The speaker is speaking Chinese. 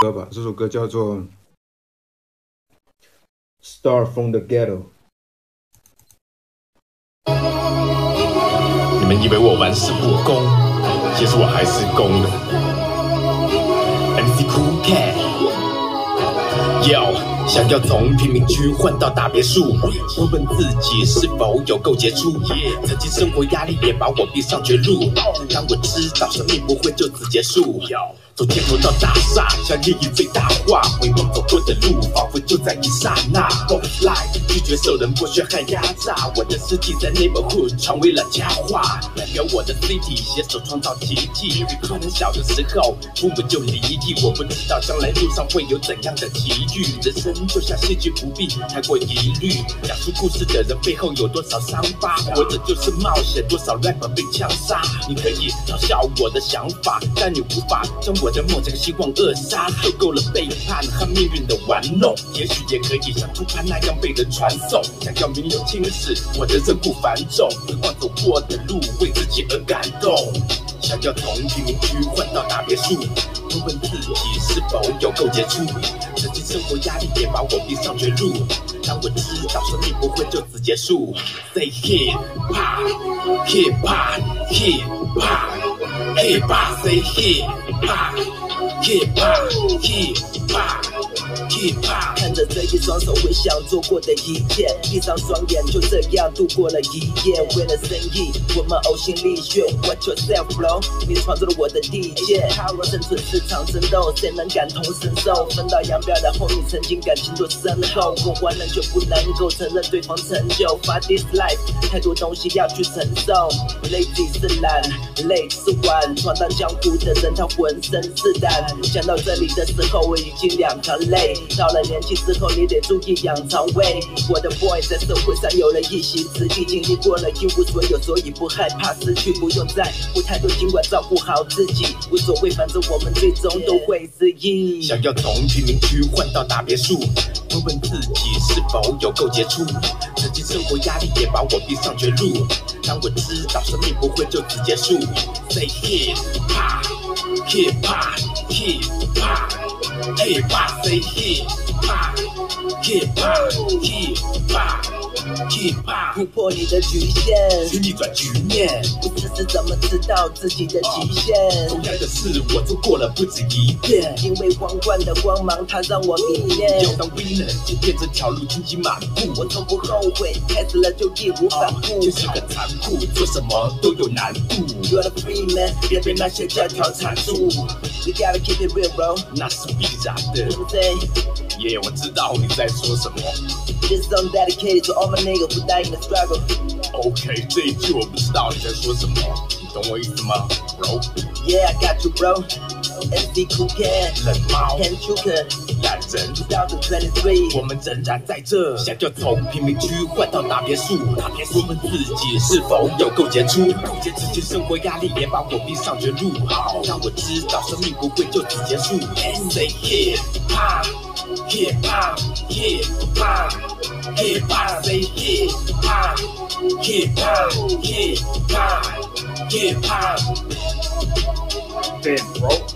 歌吧，这首歌叫做《Star from the Ghetto》。你们以为我玩世不恭，其实我还是公的。MC Cool Cat，Yo。想要从贫民区换到大别墅，问问自己是否有够杰出。曾经生活压力也把我逼上绝路，当我知道生命不会就此结束。从街头到大厦，将利益最大化。回望走过的路，仿佛就在一刹那。Boss life，拒绝受人剥削和压榨。我的尸体在 neighborhood 成为了佳话，代表我的 city 携手创造奇迹。可能小的时候，父母就离异，我不知道将来路上会有怎样的奇遇。人生就像戏剧，不必太过疑虑。讲述故事的人背后有多少伤疤？活着就是冒险，多少 rapper 被枪杀。你可以嘲笑我的想法，但你无法将我。我的梦想和希望扼杀，受够了背叛和命运的玩弄。也许也可以像朱潘那样被人传颂。想要名留青史，我的任务繁重。回望走过的路，为自己而感动。想要从贫民区换到大别墅，问问自己是否有够杰出。曾经生活压力也把我逼上绝路，但我知道生命不会就此结束。Say hip hop，hip hop，hip hop，hip hop，say hip。hop, hip hop, hip pá, que pá, que pá. Hip hop。看着这一双手，回想做过的一切，闭上双眼，就这样度过了一夜。为了生意，我们呕心沥血。What yourself, bro，你闯入了我的地界。踏入生存市场争斗，谁能感同身受？分道扬镳的后，你曾经感情多深厚，过完了就不能够承认对方成就。Fight this life，太多东西要去承受。Lazy 是懒，累是晚，闯荡江湖的人他。浑身是胆，想到这里的时候，我已经两行泪。到了年纪之后，你得注意养肠胃。我的 boy 在社会上有了一席之地，经历过了一无所有，所以不害怕失去，不用在乎太多，尽管照顾好自己，无所谓，反正我们最终都会失忆。想要从贫民区换到大别墅，问问自己是否有够杰出。曾经生活压力也把我逼上绝路，当我知道生命不会就此结束。Say hip hop。Hip hop, hip hop, hip hop, say hip hop, hip hop, hip hop, 突破你的局限，去逆转局面。不知是怎么知道自己的极限？同样的事我做过了不止一遍，因为皇冠的光芒它让我迷恋。要当 winner，今天这条路荆棘满布，我从不后悔，开始了就义无反顾。现实很残酷，做什么都有难度。You're the free man，别被那些教条缠住。You gotta keep it real, bro。那是必然的。Yeah，我知道你在说什么。This song dedicated to all my who die in the struggle。OK，这一句我不知道你在说什么，你懂我意思吗，bro？Yeah，I got you, bro。MC Cool Cat，冷猫，Hand Joker，懒人，2023，我们仍然在这，想要从贫民区换到大别墅，大别墅，问自己是否有够杰出？自己生活压力也把我逼上绝路，好让我知道生命不会就此结束。Say hip hip hop, hip hop, hip hop, say hip hop, hip hop, hip hop, hip hop. Been broke.